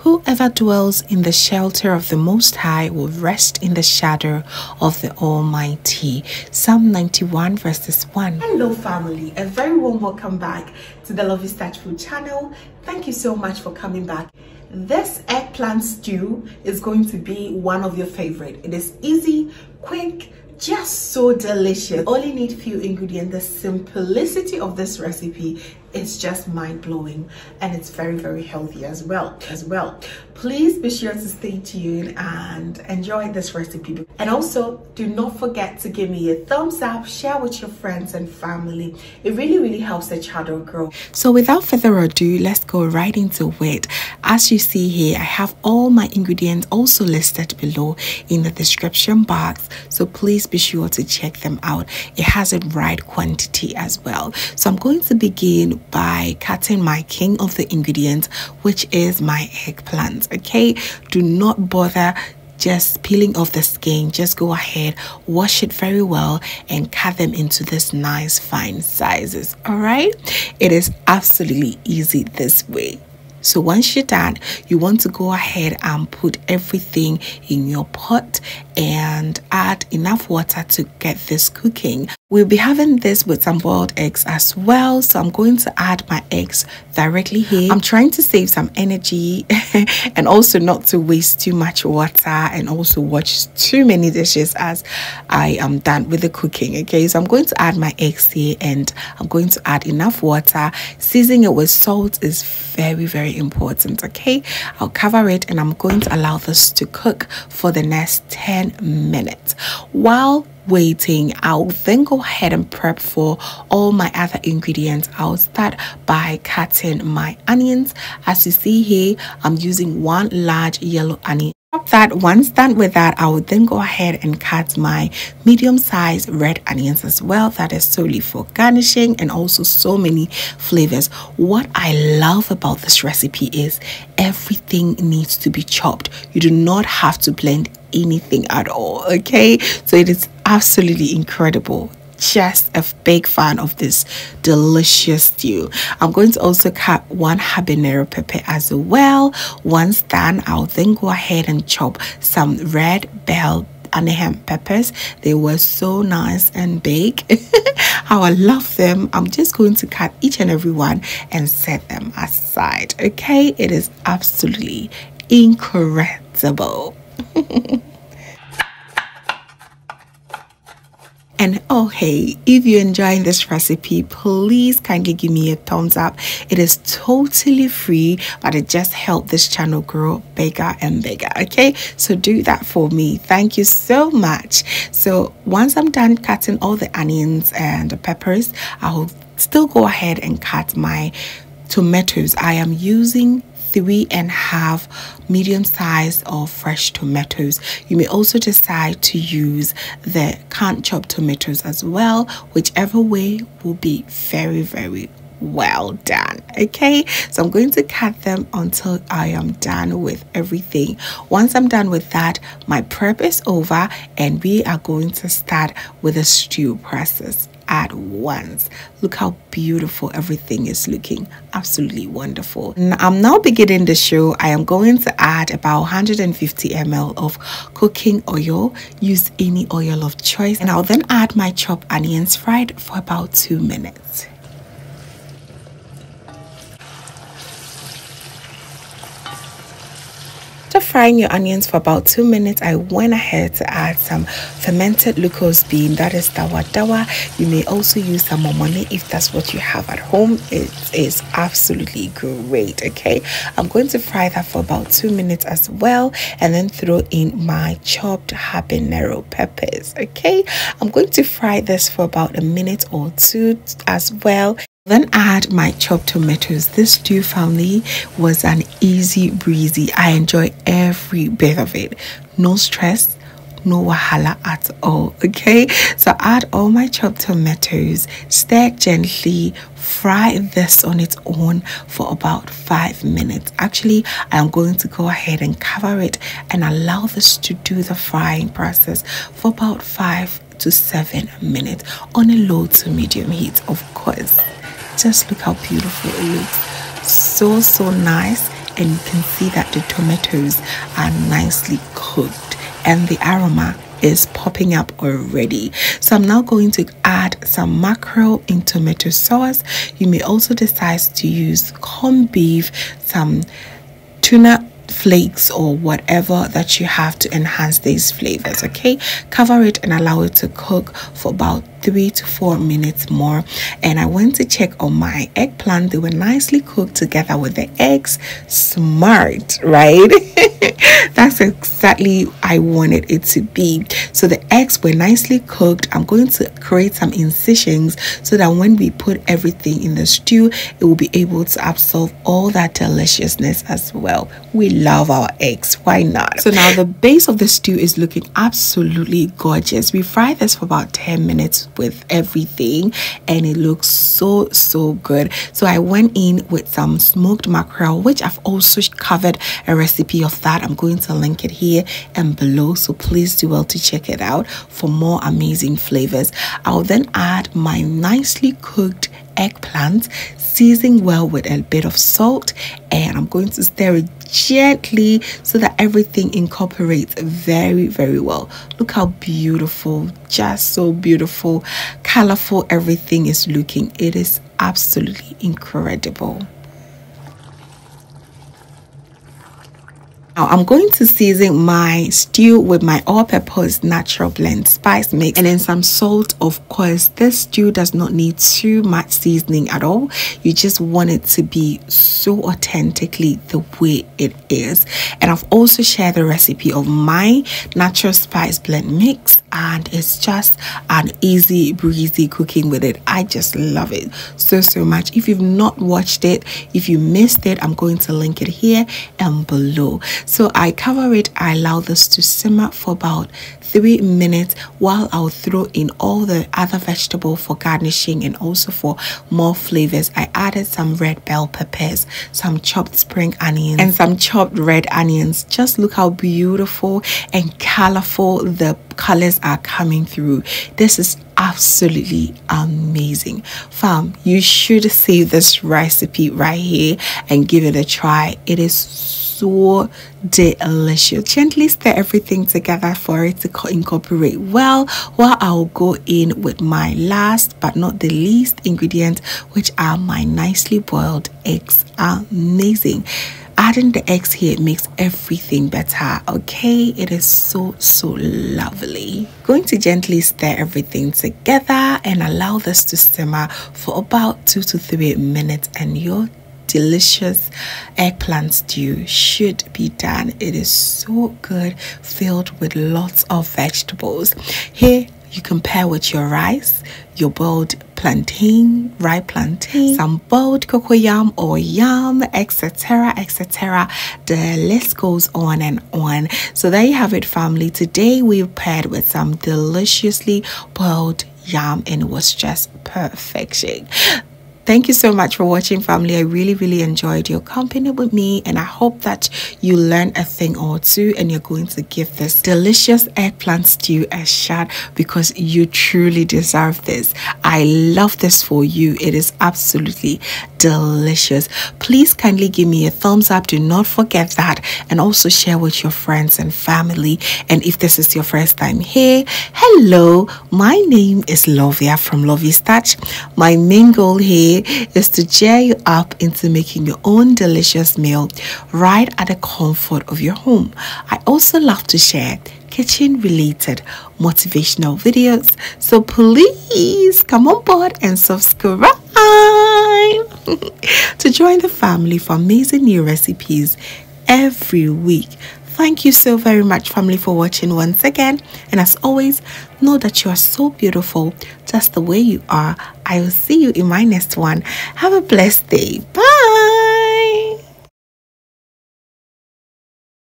Whoever dwells in the shelter of the Most High will rest in the shadow of the Almighty. Psalm 91, verses 1. Hello, family. A very warm welcome back to the Lovystouch Food channel. Thank you so much for coming back. This eggplant stew is going to be one of your favorite. It is easy, quick, just so delicious. Only need few ingredients. The simplicity of this recipe it's just mind-blowing and it's very very healthy as well as well. Please be sure to stay tuned and enjoy this recipe. And also do not forget to give me a thumbs up share with your friends and family. It really really helps the channel grow. So without further ado let's go right into it. As you see here i have all my ingredients also listed below in the description box. So please be sure to check them out. It has a right quantity as well. So i'm going to begin by cutting my king of the ingredients, which is my eggplant. Okay, do not bother just peeling off the skin just go ahead wash it very well and cut them into this nice fine sizes all right it is absolutely easy this way so once you're done, you want to go ahead and put everything in your pot and add enough water to get this cooking. We'll be having this with some boiled eggs as well. So I'm going to add my eggs directly here. I'm trying to save some energy and also not to waste too much water and also watch too many dishes as I am done with the cooking. Okay, so I'm going to add my eggs here and I'm going to add enough water. Seasoning it with salt is very, very important. Okay, I'll cover it and I'm going to allow this to cook for the next 10 minutes. While waiting i'll then go ahead and prep for all my other ingredients. I'll start by cutting my onions. As you see here i'm using one large yellow onion. That once done with that i will then go ahead and cut my medium-sized red onions as well. That is solely for garnishing and also so many flavors. What i love about this recipe is everything needs to be chopped. You do not have to blend anything at all okay so it is absolutely incredible just a big fan of this delicious stew. I'm going to also cut one habanero pepper as well. Once done, I'll then go ahead and chop some red bell and Anaheim peppers. They were so nice and big. How I love them. I'm just going to cut each and every one and set them aside. Okay, it is absolutely incredible. And oh, hey, if you're enjoying this recipe, please kindly give me a thumbs up. It is totally free, but it just helps this channel grow bigger and bigger. Okay, so do that for me. Thank you so much. So once I'm done cutting all the onions and the peppers, I'll still go ahead and cut my tomatoes. I am using three and a half medium size of fresh tomatoes. You may also decide to use the canned chopped tomatoes as well, whichever way will be very, very well done okay? So i'm going to cut them until i am done with everything. Once i'm done with that my prep is over and we are going to start with the stew process at once. Look how beautiful everything is looking. Absolutely wonderful. I'm now beginning the show. I am going to add about 150 ml of cooking oil. Use any oil of choice. And I'll then add my chopped onions fried for about two minutes. Frying your onions for about two minutes, I went ahead to add some fermented locust bean, that is dawa dawa. You may also use some momone if that's what you have at home. It is absolutely great, okay? I'm going to fry that for about two minutes as well and then throw in my chopped habanero peppers, okay? I'm going to fry this for about a minute or two as well then add my chopped tomatoes. This stew family was an easy breezy. I enjoy every bit of it. No stress, no wahala at all. Okay, so add all my chopped tomatoes, stir gently, fry this on its own for about five minutes. Actually, I'm going to go ahead and cover it and allow this to do the frying process for about five to seven minutes on a low to medium heat, of course just look how beautiful it looks. So so nice. And you can see that the tomatoes are nicely cooked and the aroma is popping up already. So i'm now going to add some mackerel in tomato sauce. You may also decide to use corned beef some tuna flakes or whatever that you have to enhance these flavors okay? Cover it and allow it to cook for about three to four minutes more. And I went to check on my eggplant. They were nicely cooked together with the eggs. Smart right? That's exactly I wanted it to be. So the eggs were nicely cooked. I'm going to create some incisions so that when we put everything in the stew it will be able to absorb all that deliciousness as well. We love our eggs. Why not? So now the base of the stew is looking absolutely gorgeous. We fry this for about 10 minutes with everything and it looks so so good. So i went in with some smoked mackerel which i've also covered a recipe of that. I'm going to link it here and below so please do well to check it out for more amazing flavors. I'll then add my nicely cooked eggplant season well with a bit of salt and i'm going to stir it gently so that everything incorporates very very well. Look how beautiful just so beautiful colorful everything is looking. It is absolutely incredible Now I'm going to season my stew with my all-purpose natural blend spice mix and then some salt of course. This stew does not need too much seasoning at all. You just want it to be so authentically the way it is. And I've also shared the recipe of my natural spice blend mix and it's just an easy breezy cooking with it i just love it so so much if you've not watched it if you missed it i'm going to link it here and below so i cover it i allow this to simmer for about three minutes while I'll throw in all the other vegetable for garnishing and also for more flavors. I added some red bell peppers, some chopped spring onions and some chopped red onions. Just look how beautiful and colorful the colors are coming through. This is absolutely amazing. Fam, you should save this recipe right here and give it a try. It is so delicious. Gently stir everything together for it to incorporate well while I'll go in with my last but not the least ingredient which are my nicely boiled eggs. Amazing adding the eggs here makes everything better okay it is so so lovely going to gently stir everything together and allow this to simmer for about two to three minutes and your delicious eggplant stew should be done. It is so good, filled with lots of vegetables. Here, you can pair with your rice, your boiled plantain, ripe plantain, some boiled cocoyam or yam, etc., etc. The list goes on and on. So there you have it, family. Today we've paired with some deliciously boiled yam and it was just perfection. Thank you so much for watching, family. I really, really enjoyed your company with me, and I hope that you learned a thing or two and you're going to give this delicious eggplant stew a shot because you truly deserve this. I love this for you. It is absolutely delicious. Please kindly give me a thumbs up. Do not forget that, and also share with your friends and family. And if this is your first time here, hello, my name is Lovia from Lovystouch. My main goal here is to cheer you up into making your own delicious meal right at the comfort of your home. I also love to share kitchen related motivational videos. So please come on board and subscribe to join the family for amazing new recipes every week. Thank you so very much, family, for watching once again. And as always, know that you are so beautiful just the way you are. I will see you in my next one. Have a blessed day. Bye.